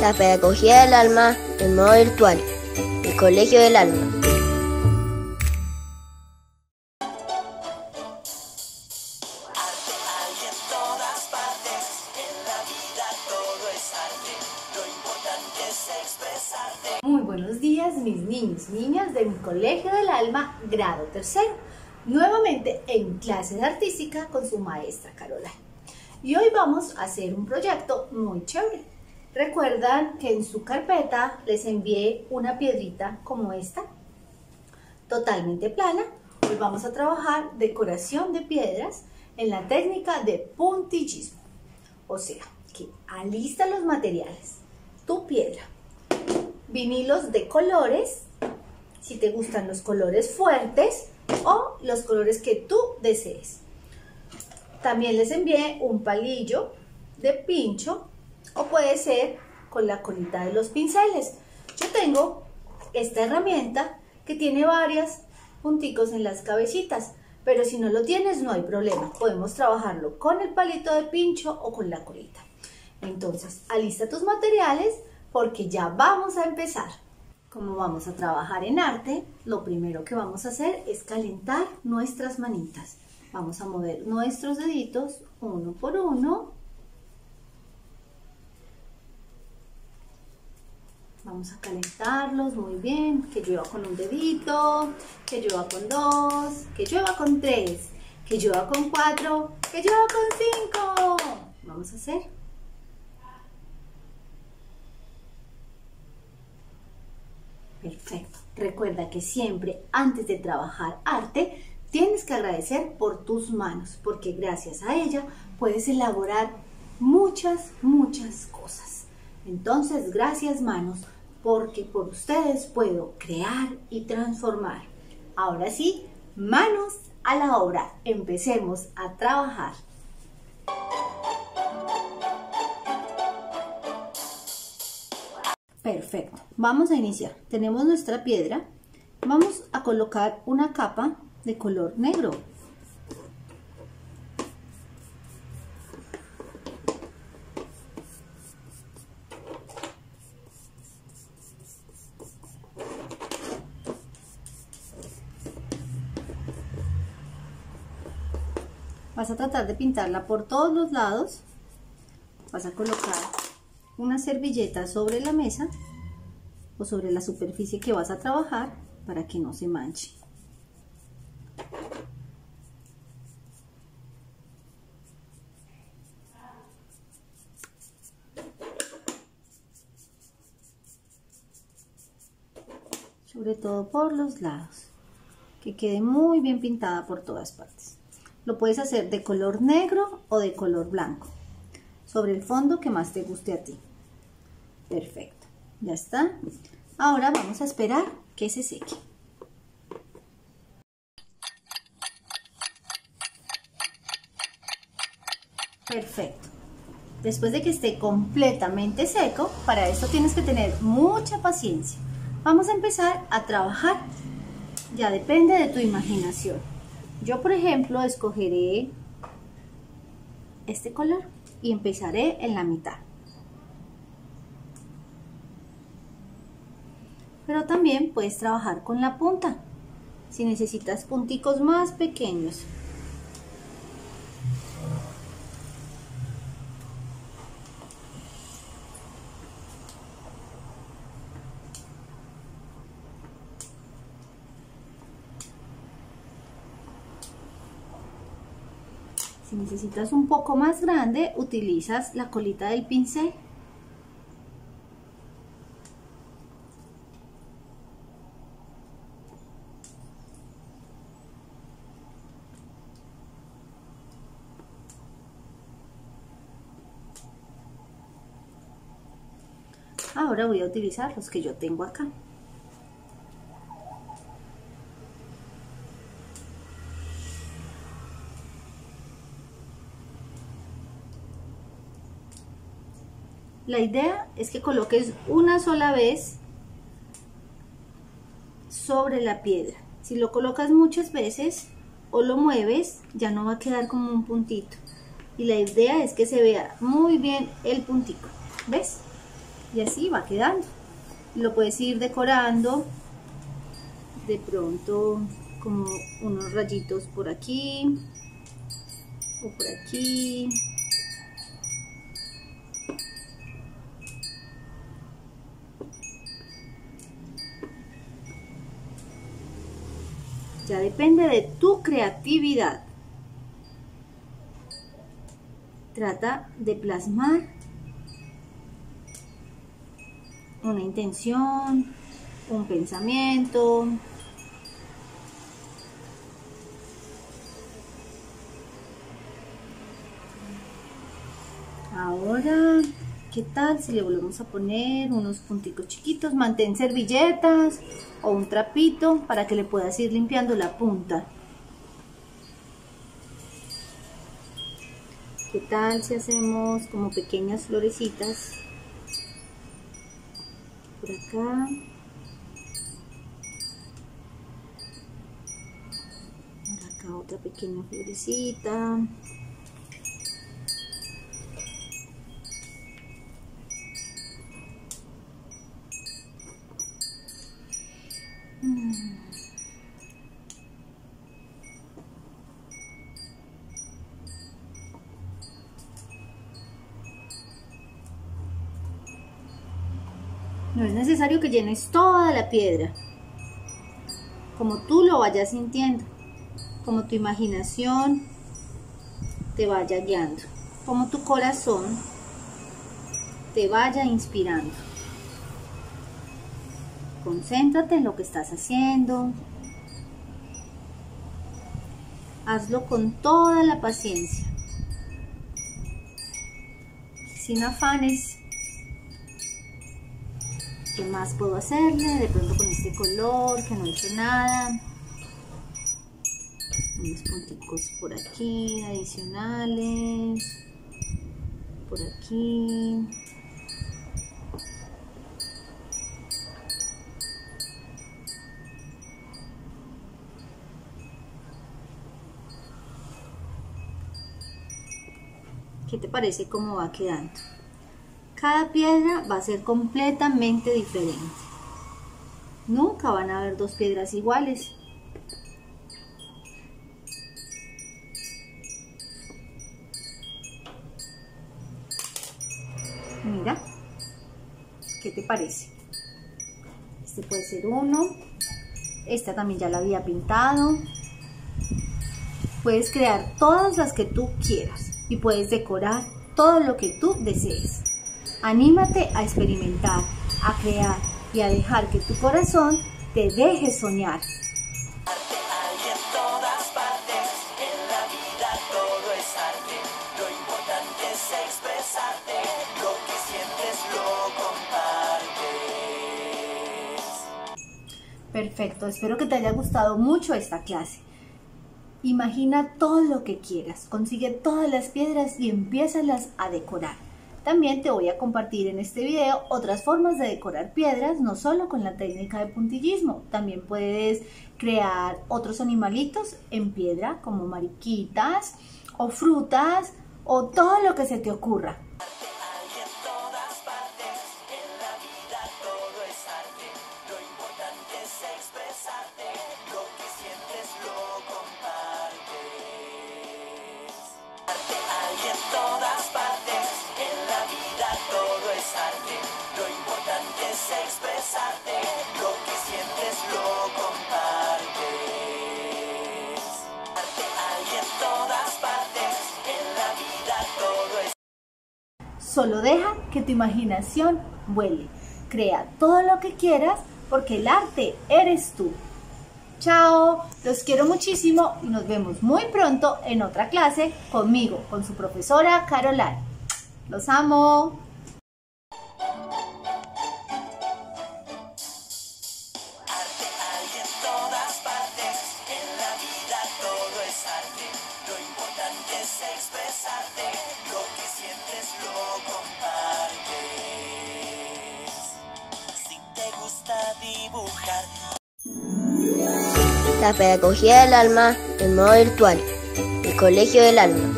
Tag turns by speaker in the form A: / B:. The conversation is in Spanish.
A: La Pedagogía del Alma en modo virtual. El Colegio del Alma.
B: Muy buenos días mis niños niñas de mi Colegio del Alma, grado tercero. Nuevamente en clases artística con su maestra Carola. Y hoy vamos a hacer un proyecto muy chévere. Recuerdan que en su carpeta les envié una piedrita como esta, totalmente plana. Hoy vamos a trabajar decoración de piedras en la técnica de puntillismo. O sea, que alista los materiales, tu piedra, vinilos de colores, si te gustan los colores fuertes o los colores que tú desees. También les envié un palillo de pincho o puede ser con la colita de los pinceles. Yo tengo esta herramienta que tiene varias punticos en las cabecitas, pero si no lo tienes no hay problema, podemos trabajarlo con el palito de pincho o con la colita. Entonces, alista tus materiales porque ya vamos a empezar. Como vamos a trabajar en arte, lo primero que vamos a hacer es calentar nuestras manitas. Vamos a mover nuestros deditos uno por uno Vamos a calentarlos muy bien, que llueva con un dedito, que llueva con dos, que llueva con tres, que llueva con cuatro, que llueva con cinco. Vamos a hacer. Perfecto. Recuerda que siempre antes de trabajar arte tienes que agradecer por tus manos, porque gracias a ella puedes elaborar muchas, muchas cosas. Entonces, gracias manos, porque por ustedes puedo crear y transformar. Ahora sí, manos a la obra, empecemos a trabajar. Perfecto, vamos a iniciar. Tenemos nuestra piedra, vamos a colocar una capa de color negro. Vas a tratar de pintarla por todos los lados. Vas a colocar una servilleta sobre la mesa o sobre la superficie que vas a trabajar para que no se manche. Sobre todo por los lados. Que quede muy bien pintada por todas partes. Lo puedes hacer de color negro o de color blanco, sobre el fondo que más te guste a ti. Perfecto, ya está. Ahora vamos a esperar que se seque. Perfecto. Después de que esté completamente seco, para esto tienes que tener mucha paciencia. Vamos a empezar a trabajar. Ya depende de tu imaginación. Yo, por ejemplo, escogeré este color y empezaré en la mitad. Pero también puedes trabajar con la punta, si necesitas punticos más pequeños. Si necesitas un poco más grande, utilizas la colita del pincel. Ahora voy a utilizar los que yo tengo acá. La idea es que coloques una sola vez sobre la piedra. Si lo colocas muchas veces o lo mueves, ya no va a quedar como un puntito. Y la idea es que se vea muy bien el puntito. ¿Ves? Y así va quedando. Lo puedes ir decorando de pronto como unos rayitos por aquí o por aquí depende de tu creatividad. Trata de plasmar una intención un pensamiento. Ahora, ¿qué tal si le volvemos a poner unos punticos chiquitos? Mantén servilletas o un trapito para que le puedas ir limpiando la punta. ¿Qué tal si hacemos como pequeñas florecitas? Por acá. Por acá otra pequeña florecita. Es necesario que llenes toda la piedra, como tú lo vayas sintiendo, como tu imaginación te vaya guiando, como tu corazón te vaya inspirando. Concéntrate en lo que estás haciendo. Hazlo con toda la paciencia, sin afanes ¿Qué más puedo hacerle? De pronto con este color que no he hecho nada. Unos punticos por aquí adicionales. Por aquí. ¿Qué te parece cómo va quedando? Cada piedra va a ser completamente diferente. Nunca van a haber dos piedras iguales. Mira, ¿qué te parece? Este puede ser uno. Esta también ya la había pintado. Puedes crear todas las que tú quieras y puedes decorar todo lo que tú desees. Anímate a experimentar, a crear y a dejar que tu corazón te deje soñar. Perfecto, espero que te haya gustado mucho esta clase. Imagina todo lo que quieras, consigue todas las piedras y empiézalas a decorar. También te voy a compartir en este video otras formas de decorar piedras, no solo con la técnica de puntillismo, también puedes crear otros animalitos en piedra como mariquitas o frutas o todo lo que se te ocurra. Solo deja que tu imaginación vuele. Crea todo lo que quieras porque el arte eres tú. Chao, los quiero muchísimo y nos vemos muy pronto en otra clase conmigo, con su profesora Caroline. Los amo.
C: Arte
A: La Pedagogía del Alma en modo virtual. El Colegio del Alma.